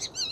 you